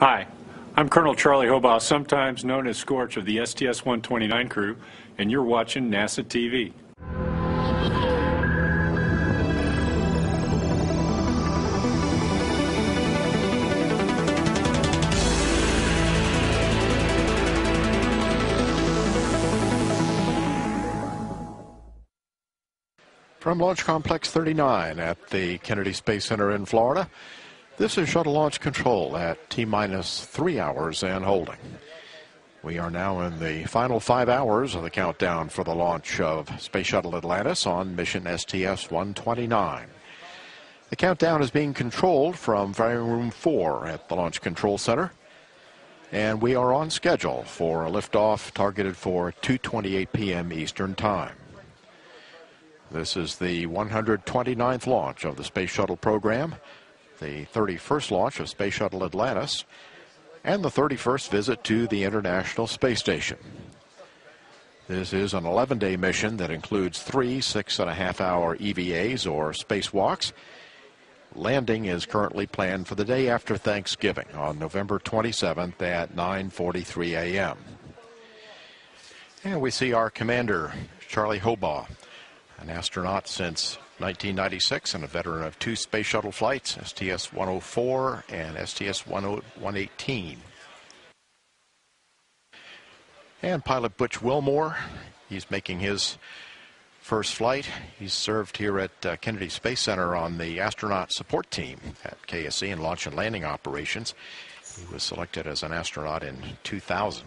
Hi, I'm Colonel Charlie Hobaugh, sometimes known as Scorch of the STS-129 crew, and you're watching NASA TV. From Launch Complex 39 at the Kennedy Space Center in Florida, this is Shuttle Launch Control at T minus three hours and holding. We are now in the final five hours of the countdown for the launch of Space Shuttle Atlantis on mission STS 129. The countdown is being controlled from Firing Room 4 at the Launch Control Center. And we are on schedule for a liftoff targeted for 2.28 p.m. Eastern Time. This is the 129th launch of the Space Shuttle program, the 31st launch of Space Shuttle Atlantis, and the 31st visit to the International Space Station. This is an 11 day mission that includes three six and a half hour EVAs or spacewalks. Landing is currently planned for the day after Thanksgiving on November 27th at 9:43 a.m. And we see our commander, Charlie Hobaugh, an astronaut since 1996 and a veteran of two space shuttle flights, STS 104 and STS 118. And pilot Butch Wilmore, he's making his first flight. He's served here at uh, Kennedy Space Center on the astronaut support team at KSC in launch and landing operations. He was selected as an astronaut in 2000.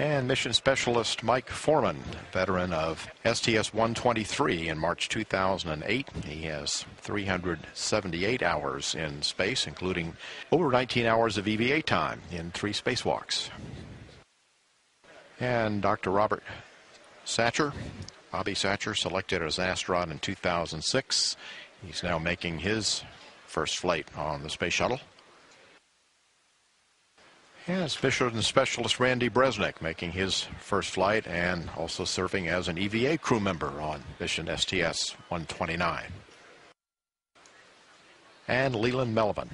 And mission specialist Mike Foreman, veteran of STS 123 in March 2008. He has 378 hours in space, including over 19 hours of EVA time in three spacewalks. And Dr. Robert Satcher, Bobby Satcher, selected as astronaut in 2006. He's now making his first flight on the space shuttle. Yes, mission specialist Randy Bresnik making his first flight and also serving as an EVA crew member on mission STS 129. And Leland Melvin,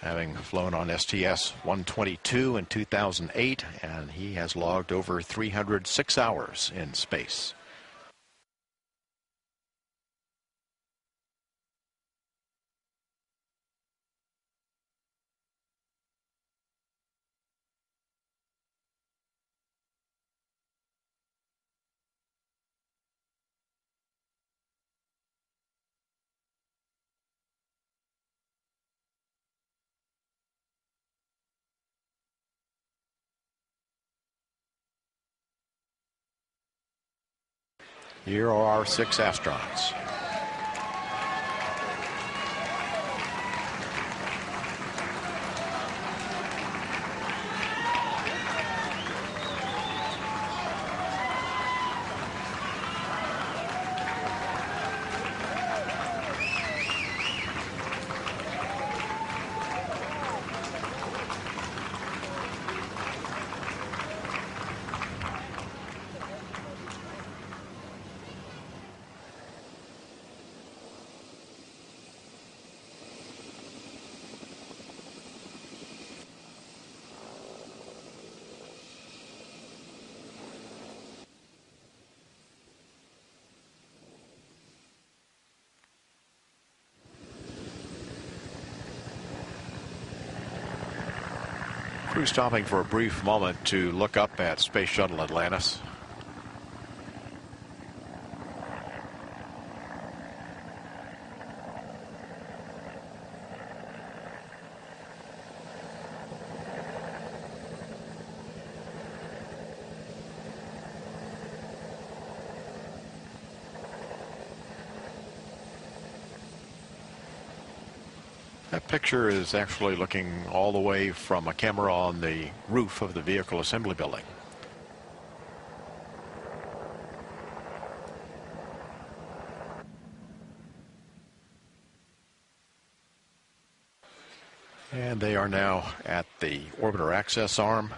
having flown on STS 122 in 2008, and he has logged over 306 hours in space. Here are our six astronauts. Crew stopping for a brief moment to look up at Space Shuttle Atlantis. That picture is actually looking all the way from a camera on the roof of the vehicle assembly building. And they are now at the orbiter access arm.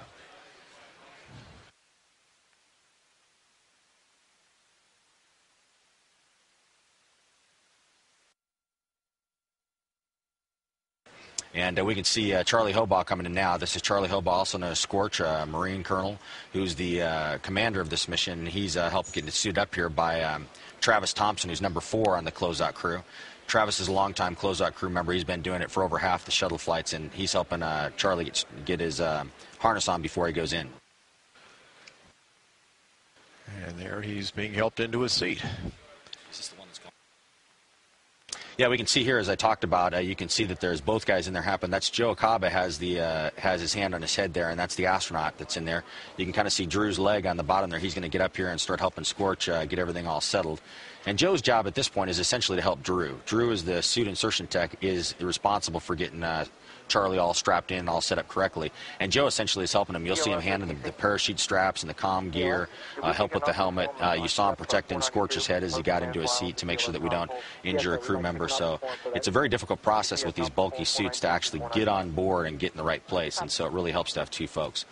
And uh, we can see uh, Charlie Hobaugh coming in now. This is Charlie Hobaugh, also known as Scorch, a Marine Colonel, who's the uh, commander of this mission. He's uh, helped get suited up here by um, Travis Thompson, who's number four on the closeout crew. Travis is a longtime closeout crew member. He's been doing it for over half the shuttle flights, and he's helping uh, Charlie get, get his uh, harness on before he goes in. And there he's being helped into his seat. Yeah, we can see here, as I talked about, uh, you can see that there's both guys in there happen. That's Joe Acaba has the uh, has his hand on his head there, and that's the astronaut that's in there. You can kind of see Drew's leg on the bottom there. He's going to get up here and start helping Scorch uh, get everything all settled. And Joe's job at this point is essentially to help Drew. Drew is the suit insertion tech, is responsible for getting uh, Charlie all strapped in, all set up correctly. And Joe essentially is helping him. You'll see him handing the, the parachute straps and the comm gear, uh, help with the helmet. Uh, you saw him protecting Scorch's head as he got into his seat to make sure that we don't injure a crew member. So it's a very difficult process with these bulky suits to actually get on board and get in the right place. And so it really helps to have two folks.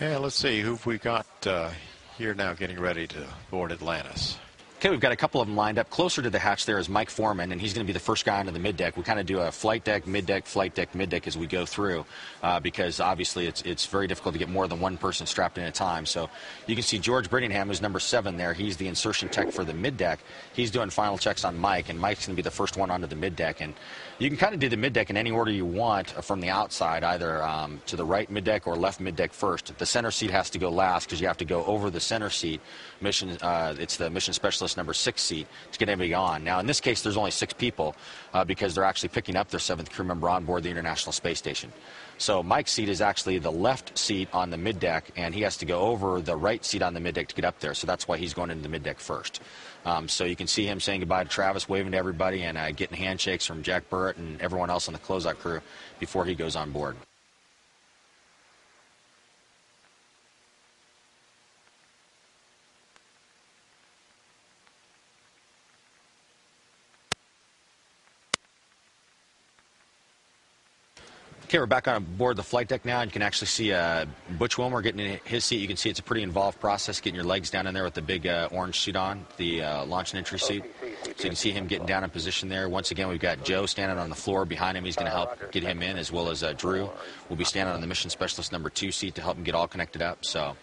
Yeah, let's see who we got uh, here now getting ready to board Atlantis. Okay, we've got a couple of them lined up. Closer to the hatch there is Mike Foreman, and he's going to be the first guy onto the mid deck. We kind of do a flight deck, mid deck, flight deck, mid deck as we go through, uh, because obviously it's it's very difficult to get more than one person strapped in at a time. So you can see George Brittingham, who's number seven there. He's the insertion tech for the mid deck. He's doing final checks on Mike, and Mike's going to be the first one onto the mid deck. And you can kind of do the mid deck in any order you want from the outside, either um, to the right mid deck or left mid deck first. The center seat has to go last because you have to go over the center seat. Mission, uh, it's the mission specialist number six seat to get everybody on. Now, in this case, there's only six people uh, because they're actually picking up their seventh crew member on board the International Space Station. So Mike's seat is actually the left seat on the mid deck, and he has to go over the right seat on the mid deck to get up there. So that's why he's going into the mid deck first. Um, so you can see him saying goodbye to Travis, waving to everybody, and uh, getting handshakes from Jack Burrett and everyone else on the closeout crew before he goes on board. Okay, we're back on board the flight deck now, and you can actually see uh, Butch Wilmore getting in his seat. You can see it's a pretty involved process getting your legs down in there with the big uh, orange suit on, the uh, launch and entry suit. So you can see him getting down in position there. Once again, we've got Joe standing on the floor behind him. He's going to help get him in, as well as uh, Drew will be standing on the mission specialist number two seat to help him get all connected up. So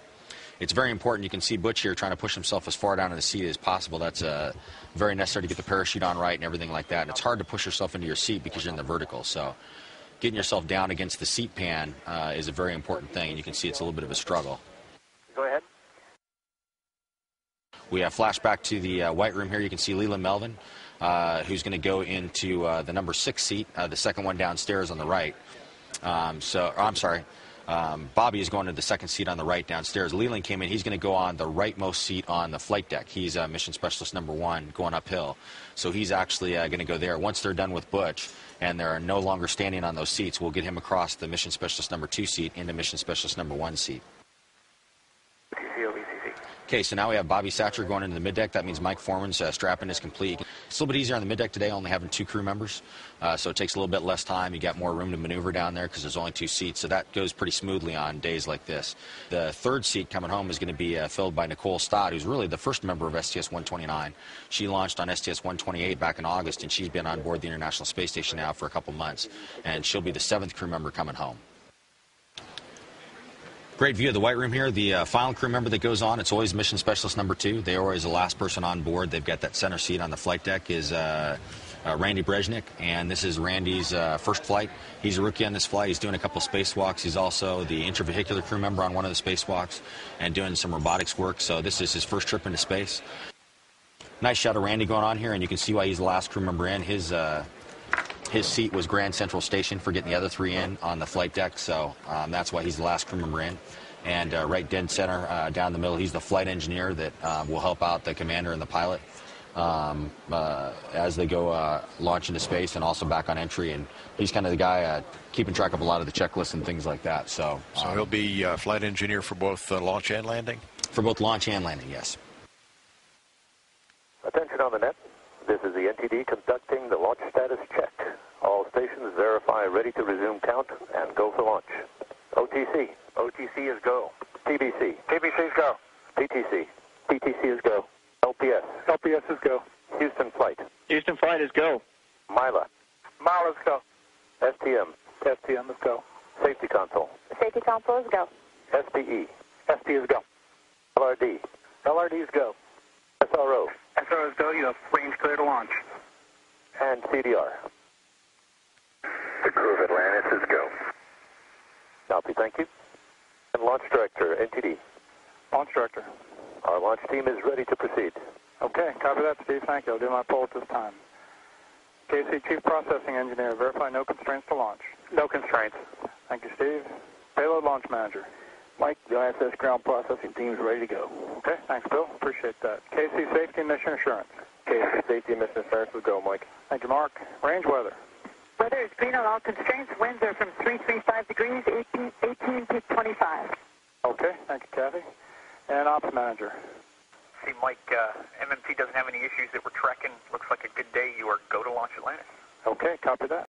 it's very important. You can see Butch here trying to push himself as far down in the seat as possible. That's uh, very necessary to get the parachute on right and everything like that. And it's hard to push yourself into your seat because you're in the vertical. So getting yourself down against the seat pan uh, is a very important thing, and you can see it's a little bit of a struggle. Go ahead. We have flashback to the uh, white room here. You can see Leland Melvin, uh, who's going to go into uh, the number six seat, uh, the second one downstairs on the right. Um, so, I'm sorry. Um, Bobby is going to the second seat on the right downstairs. Leland came in. He's going to go on the rightmost seat on the flight deck. He's uh, mission specialist number one going uphill. So he's actually uh, going to go there. Once they're done with Butch and they're no longer standing on those seats, we'll get him across the mission specialist number two seat into mission specialist number one seat. Okay, so now we have Bobby Satcher going into the mid deck. That means Mike Foreman's uh, strapping is complete. It's a little bit easier on the mid deck today, only having two crew members. Uh, so it takes a little bit less time. You got more room to maneuver down there because there's only two seats. So that goes pretty smoothly on days like this. The third seat coming home is going to be uh, filled by Nicole Stott, who's really the first member of STS 129. She launched on STS 128 back in August, and she's been on board the International Space Station now for a couple months. And she'll be the seventh crew member coming home. Great view of the white room here. The uh, final crew member that goes on, it's always mission specialist number two. They are always the last person on board. They've got that center seat on the flight deck is uh, uh, Randy Bresnik, and this is Randy's uh, first flight. He's a rookie on this flight. He's doing a couple spacewalks. He's also the intravehicular crew member on one of the spacewalks and doing some robotics work. So this is his first trip into space. Nice shot of Randy going on here, and you can see why he's the last crew member in. His uh, his seat was Grand Central Station for getting the other three in on the flight deck, so um, that's why he's the last crew member in. And uh, right dead center, uh, down the middle, he's the flight engineer that uh, will help out the commander and the pilot um, uh, as they go uh, launch into space and also back on entry. And he's kind of the guy uh, keeping track of a lot of the checklists and things like that. So, so um, he'll be flight engineer for both launch and landing? For both launch and landing, yes. Attention on the net. This is the NTD conducting the launch status check. All stations verify ready to resume count and go for launch. OTC. OTC is go. TBC. TBC is go. PTC. PTC is go. LPS. LPS is go. Houston flight. Houston flight is go. Mila. Mila is go. STM. STM is go. Safety console. Safety console is go. SPE. ST is go. LRD. LRD is go. SRO. SR is go. You have range clear to launch. And CDR. The crew of Atlantis is go. Copy, thank you. And launch director, NTD. Launch director. Our launch team is ready to proceed. Okay, copy that, Steve. Thank you. I'll do my poll at this time. KSC Chief Processing Engineer, verify no constraints to launch. No constraints. Thank you, Steve. Payload Launch Manager. Mike, the ISS ground processing team is ready to go. Okay, thanks, Bill. Appreciate that. KSC Safety Mission Assurance. KSC safety mission assurance will go, Mike. Thank you, Mark. Range weather. Weather is green on all constraints. Winds are from 335 degrees, 18, 18 to 25. Okay, thank you, Kathy. And Ops Manager. See, Mike, uh, MMT doesn't have any issues that we're tracking. Looks like a good day. You are go to launch Atlantis. Okay, copy that.